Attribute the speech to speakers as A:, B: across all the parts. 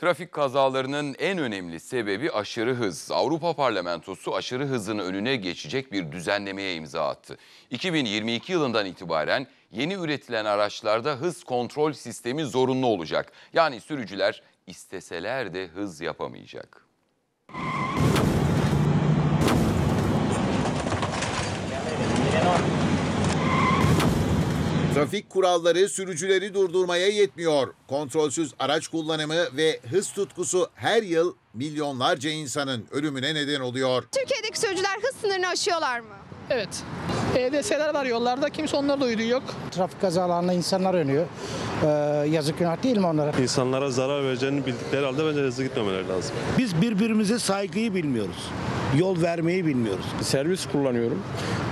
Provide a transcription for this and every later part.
A: Trafik kazalarının en önemli sebebi aşırı hız. Avrupa Parlamentosu aşırı hızın önüne geçecek bir düzenlemeye imza attı. 2022 yılından itibaren yeni üretilen araçlarda hız kontrol sistemi zorunlu olacak. Yani sürücüler isteseler de hız yapamayacak.
B: Trafik kuralları sürücüleri durdurmaya yetmiyor. Kontrolsüz araç kullanımı ve hız tutkusu her yıl milyonlarca insanın ölümüne neden oluyor.
C: Türkiye'deki sürücüler hız sınırını aşıyorlar mı?
D: Evet. EDS'ler var yollarda. Kimse onları da uyduğu yok.
E: Trafik kazalarında insanlar ölüyor. Ee, yazık günah değil mi onlara?
F: İnsanlara zarar vereceğini bildikleri halde bence hızlı gitmemeleri lazım.
G: Biz birbirimize saygıyı bilmiyoruz. Yol vermeyi bilmiyoruz.
H: servis kullanıyorum.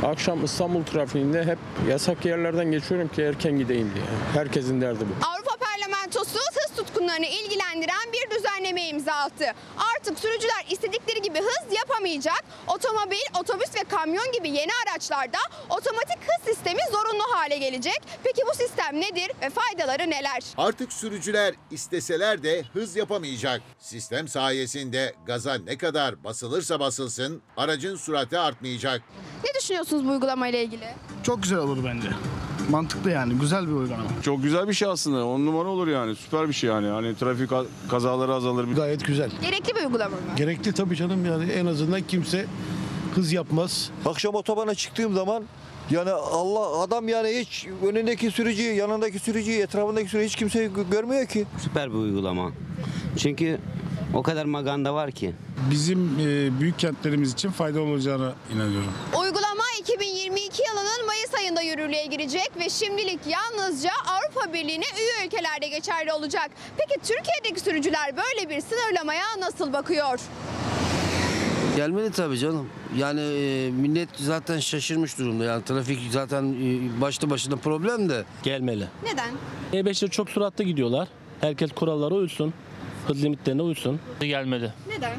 H: Akşam İstanbul trafiğinde hep yasak yerlerden geçiyorum ki erken gideyim diye. Herkesin derdi bu.
C: Avrupa Parlamentosu hız tutkunlarını ilgilendiren bir düzenleme imza attı. Artık sürücüler istedikleri gibi hız yapamayacak. Otomobil, otobüs ve kamyon gibi yeni araçlarda otomatik hız sistemi hale gelecek. Peki bu sistem nedir ve faydaları neler?
B: Artık sürücüler isteseler de hız yapamayacak. Sistem sayesinde gaza ne kadar basılırsa basılsın aracın süratı artmayacak.
C: Ne düşünüyorsunuz bu uygulamayla ilgili?
I: Çok güzel olur bence. Mantıklı yani güzel bir uygulama.
J: Çok güzel bir şey aslında. On numara olur yani. Süper bir şey yani. Hani trafik ka- kazaları azalır.
G: Gayet güzel.
C: Gerekli bir uygulama mı?
G: Gerekli tabii canım yani en azından kimse hız yapmaz.
K: Akşam otobana çıktığım zaman yani Allah adam yani hiç önündeki sürücüyü, yanındaki sürücüyü, etrafındaki sürücüyü hiç kimse gö- görmüyor ki.
L: Süper bir uygulama. Çünkü o kadar maganda var ki.
I: Bizim e, büyük kentlerimiz için faydalı olacağına inanıyorum.
C: Uygulama 2022 yılının Mayıs ayında yürürlüğe girecek ve şimdilik yalnızca Avrupa Birliği'ne üye ülkelerde geçerli olacak. Peki Türkiye'deki sürücüler böyle bir sınırlamaya nasıl bakıyor?
K: Gelmeli tabii canım. Yani e, millet zaten şaşırmış durumda. Yani trafik zaten e, başlı başına problem de.
H: Gelmeli.
C: Neden?
H: E5'te çok süratli gidiyorlar. Herkes kurallara uysun. Hız limitlerine uysun. Gelmeli.
C: Neden?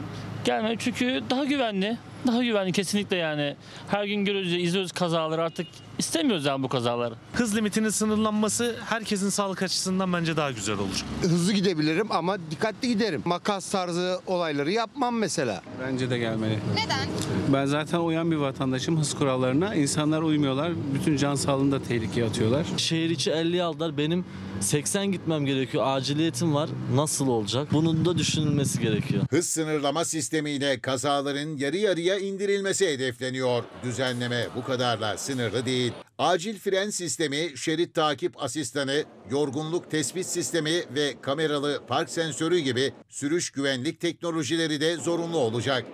H: Gelmeli çünkü daha güvenli. Daha güvenli kesinlikle yani. Her gün görüyoruz, izliyoruz kazaları artık istemiyoruz yani bu kazaları.
F: Hız limitinin sınırlanması herkesin sağlık açısından bence daha güzel olur.
G: Hızlı gidebilirim ama dikkatli giderim. Makas tarzı olayları yapmam mesela.
I: Bence de gelmeli.
C: Neden?
I: Ben zaten uyan bir vatandaşım hız kurallarına. İnsanlar uymuyorlar. Bütün can sağlığını da tehlikeye atıyorlar.
L: Şehir içi 50 aldılar. Benim 80 gitmem gerekiyor. Aciliyetim var. Nasıl olacak? Bunun da düşünülmesi gerekiyor.
B: Hız sınırlama sistemiyle kazaların yarı yarıya indirilmesi hedefleniyor. Düzenleme bu kadarla sınırlı değil. Acil fren sistemi, şerit takip asistanı, yorgunluk tespit sistemi ve kameralı park sensörü gibi sürüş güvenlik teknolojileri de zorunlu olacak.